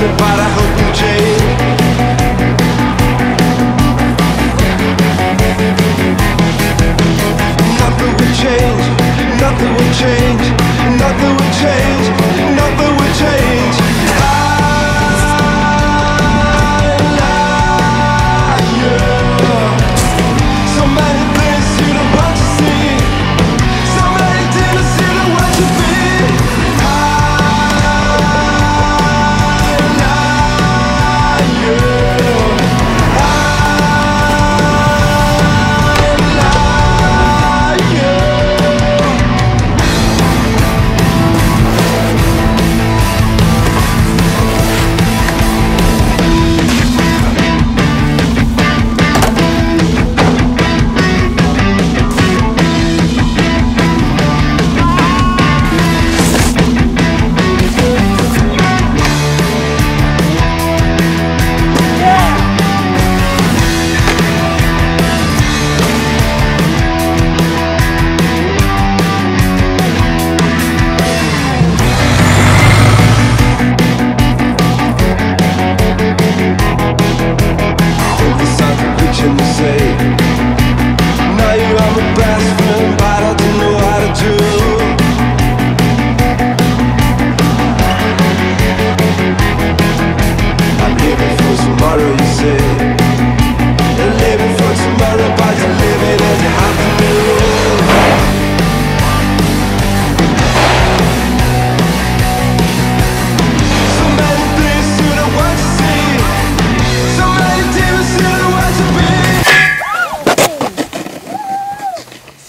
everybody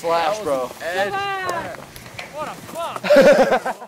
flash, bro. Edge. What a fuck.